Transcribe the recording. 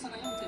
差が4